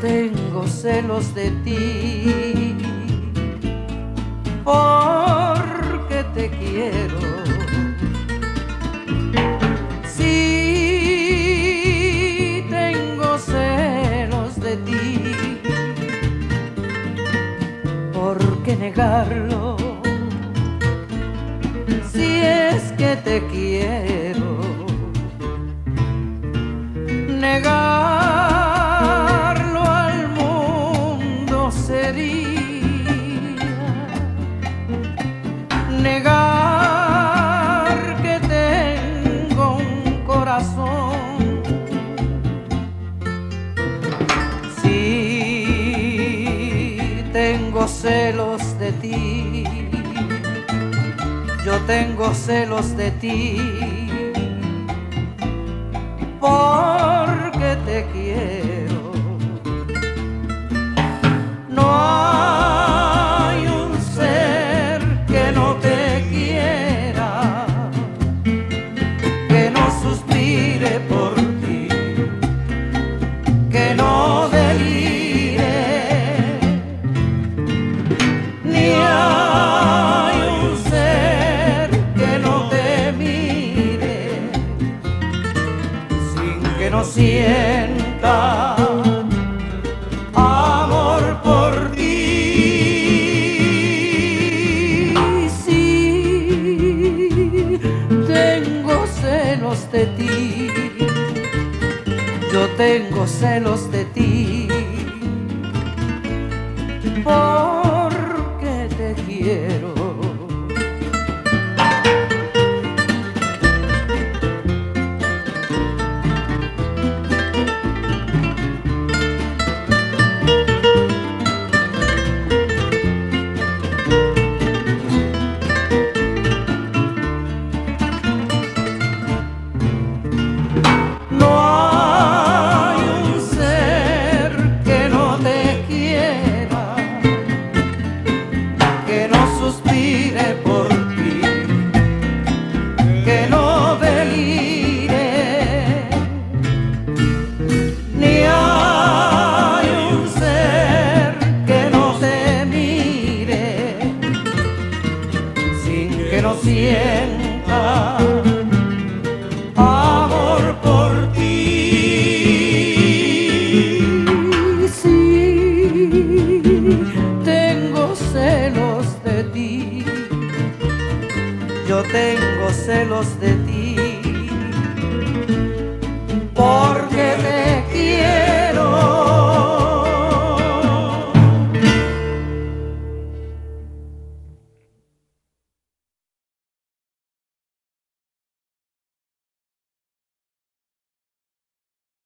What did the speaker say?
tengo celos de ti, porque te quiero. Sí, tengo celos de ti, ¿por qué negarlo? Si es que te quiero, negarlo negar que tengo un corazón. Sí, tengo celos de ti. Yo tengo celos de ti. Porque te quiero. Sienta amor por ti. Sí, tengo celos de ti. Yo tengo celos de ti. Porque te quiero. Sienta amor por ti. Sí, tengo celos de ti. Yo tengo celos de ti. Porque te quiero.